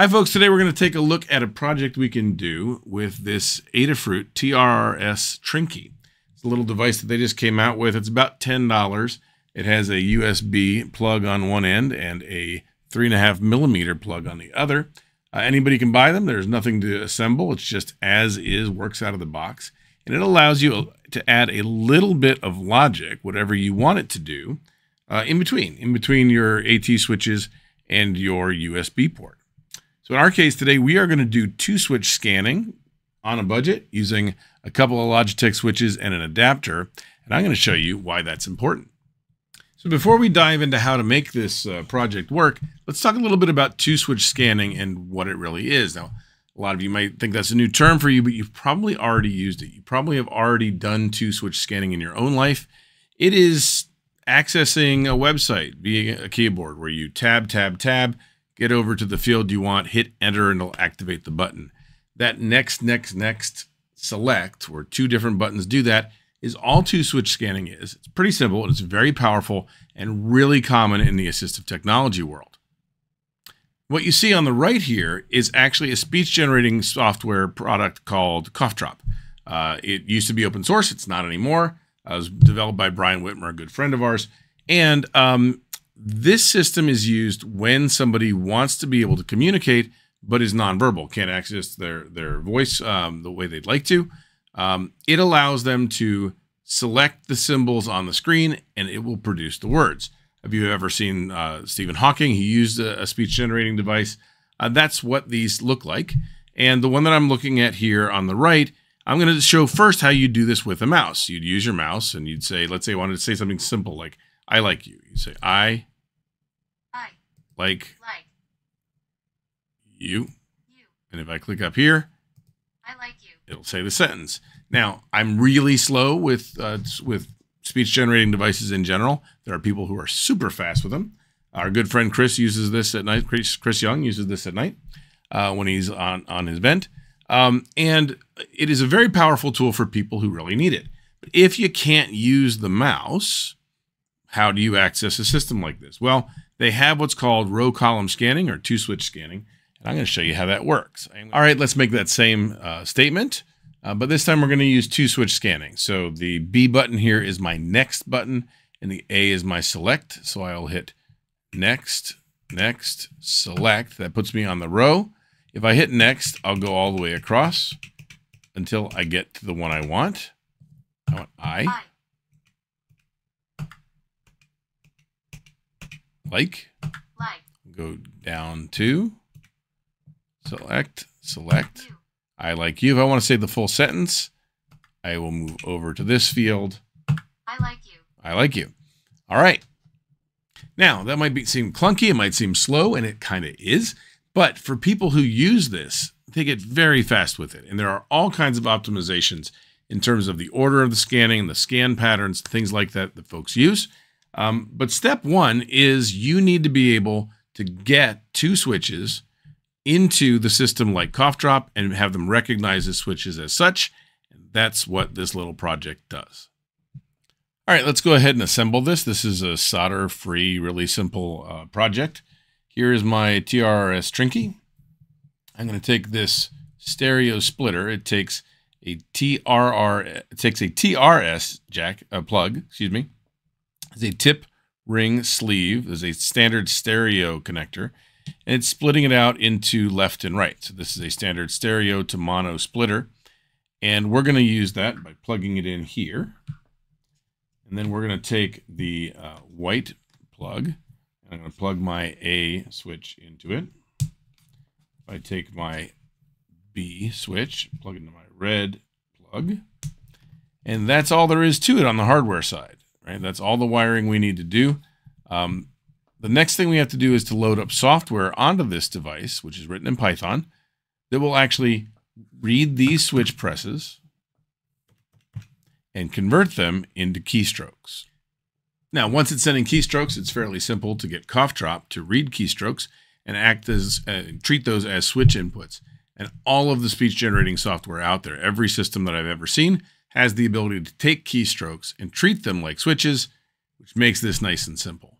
Hi, folks. Today we're going to take a look at a project we can do with this Adafruit TRRS Trinkey. It's a little device that they just came out with. It's about $10. It has a USB plug on one end and a three and a half millimeter plug on the other. Uh, anybody can buy them. There's nothing to assemble. It's just as is, works out of the box. And it allows you to add a little bit of logic, whatever you want it to do, uh, in between, in between your AT switches and your USB port. So in our case today, we are going to do two switch scanning on a budget using a couple of Logitech switches and an adapter. And I'm going to show you why that's important. So before we dive into how to make this uh, project work, let's talk a little bit about two switch scanning and what it really is. Now, a lot of you might think that's a new term for you, but you've probably already used it. You probably have already done two switch scanning in your own life. It is accessing a website via a keyboard where you tab, tab, tab, get over to the field you want, hit enter, and it'll activate the button. That next, next, next select, where two different buttons do that, is all two switch scanning is. It's pretty simple, and it's very powerful and really common in the assistive technology world. What you see on the right here is actually a speech generating software product called CoughDrop. Uh, it used to be open source, it's not anymore. Uh, it was developed by Brian Whitmer, a good friend of ours. And um, this system is used when somebody wants to be able to communicate but is nonverbal, can't access their their voice um, the way they'd like to. Um, it allows them to select the symbols on the screen and it will produce the words. Have you ever seen uh, Stephen Hawking? He used a, a speech generating device. Uh, that's what these look like. And the one that I'm looking at here on the right, I'm going to show first how you do this with a mouse. You'd use your mouse and you'd say, let's say I wanted to say something simple like, I like you. You say, I like, like you. you. And if I click up here, I like you. it'll say the sentence. Now, I'm really slow with uh, with speech generating devices in general. There are people who are super fast with them. Our good friend Chris uses this at night. Chris, Chris Young uses this at night uh, when he's on on his vent, um, and it is a very powerful tool for people who really need it. But if you can't use the mouse, how do you access a system like this? Well, they have what's called row column scanning or two switch scanning. And I'm going to show you how that works. All right, let's make that same uh, statement. Uh, but this time we're going to use two switch scanning. So the B button here is my next button and the A is my select. So I'll hit next, next, select. That puts me on the row. If I hit next, I'll go all the way across until I get to the one I want. I want I. Like. Like. Go down to select, select. You. I like you. If I want to say the full sentence, I will move over to this field. I like you. I like you. All right. Now, that might be, seem clunky. It might seem slow, and it kind of is. But for people who use this, they get very fast with it. And there are all kinds of optimizations in terms of the order of the scanning, the scan patterns, things like that that folks use. Um, but step one is you need to be able to get two switches into the system like CoughDrop and have them recognize the switches as such. And that's what this little project does. All right, let's go ahead and assemble this. This is a solder-free, really simple uh, project. Here is my TRS Trinkey. I'm going to take this stereo splitter. It takes a TRR, it takes a TRS jack, a plug, excuse me. It's a tip ring sleeve. There's a standard stereo connector and it's splitting it out into left and right. So this is a standard stereo to mono splitter. And we're going to use that by plugging it in here. And then we're going to take the uh, white plug, and I'm going to plug my A switch into it. I take my B switch, plug into my red plug, and that's all there is to it on the hardware side, right? That's all the wiring we need to do. Um, the next thing we have to do is to load up software onto this device, which is written in Python, that will actually read these switch presses and convert them into keystrokes. Now, once it's sending keystrokes, it's fairly simple to get CoughDrop to read keystrokes and act as uh, treat those as switch inputs. And all of the speech generating software out there, every system that I've ever seen, has the ability to take keystrokes and treat them like switches, which makes this nice and simple.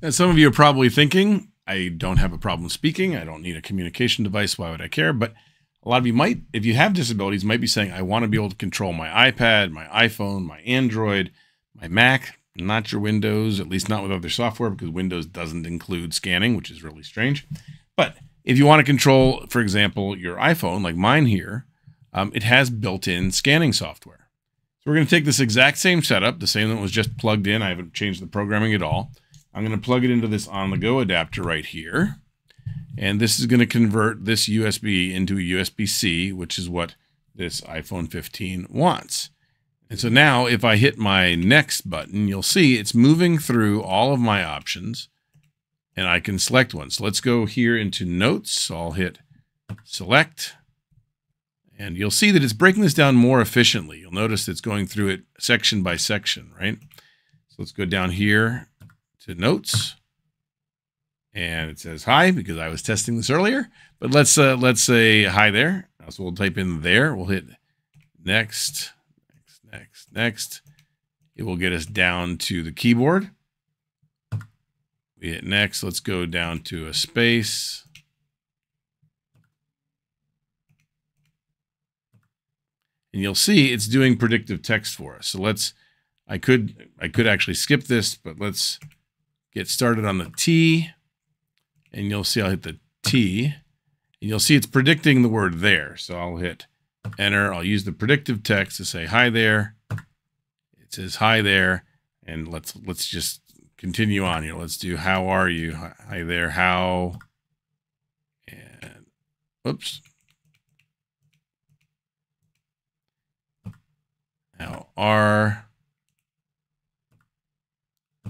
Now, some of you are probably thinking, I don't have a problem speaking. I don't need a communication device. Why would I care? But a lot of you might, if you have disabilities, might be saying, I want to be able to control my iPad, my iPhone, my Android, my Mac, not your Windows, at least not with other software, because Windows doesn't include scanning, which is really strange. But if you want to control, for example, your iPhone, like mine here, um, it has built in scanning software. We're going to take this exact same setup, the same that was just plugged in. I haven't changed the programming at all. I'm going to plug it into this on the go adapter right here. And this is going to convert this USB into a USB-C, which is what this iPhone 15 wants. And so now if I hit my next button, you'll see it's moving through all of my options and I can select one. So let's go here into notes. So I'll hit select and you'll see that it's breaking this down more efficiently. You'll notice it's going through it section by section, right? So let's go down here to notes and it says hi because I was testing this earlier. But let's uh, let's say hi there. So we'll type in there. We'll hit next, next, next, next. It will get us down to the keyboard. We hit next. Let's go down to a space. And you'll see it's doing predictive text for us. So let's, I could, I could actually skip this, but let's get started on the T and you'll see I'll hit the T and you'll see it's predicting the word there. So I'll hit enter. I'll use the predictive text to say hi there. It says hi there. And let's let's just continue on here. Let's do how are you? Hi there. How and whoops. How are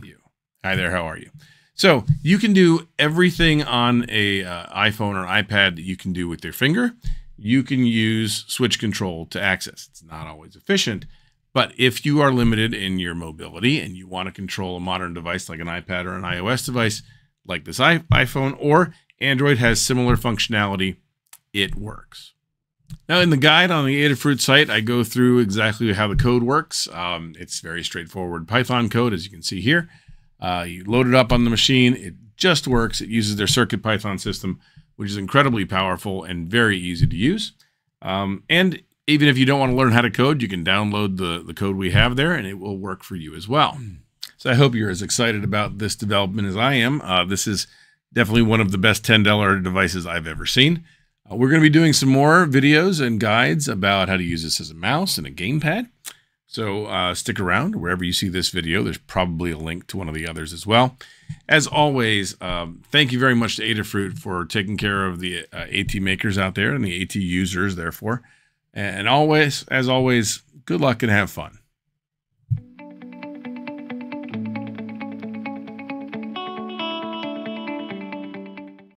you? Hi there. How are you? So you can do everything on a uh, iPhone or iPad that you can do with your finger. You can use switch control to access. It's not always efficient, but if you are limited in your mobility and you want to control a modern device like an iPad or an iOS device like this iPhone or Android has similar functionality, it works. Now, in the guide on the Adafruit site, I go through exactly how the code works. Um, it's very straightforward Python code, as you can see here. Uh, you load it up on the machine. It just works. It uses their CircuitPython system, which is incredibly powerful and very easy to use. Um, and even if you don't want to learn how to code, you can download the, the code we have there and it will work for you as well. So I hope you're as excited about this development as I am. Uh, this is definitely one of the best $10 devices I've ever seen. Uh, we're going to be doing some more videos and guides about how to use this as a mouse and a gamepad. So uh, stick around wherever you see this video. There's probably a link to one of the others as well. As always, um, thank you very much to Adafruit for taking care of the uh, AT makers out there and the AT users, therefore. And always, as always, good luck and have fun.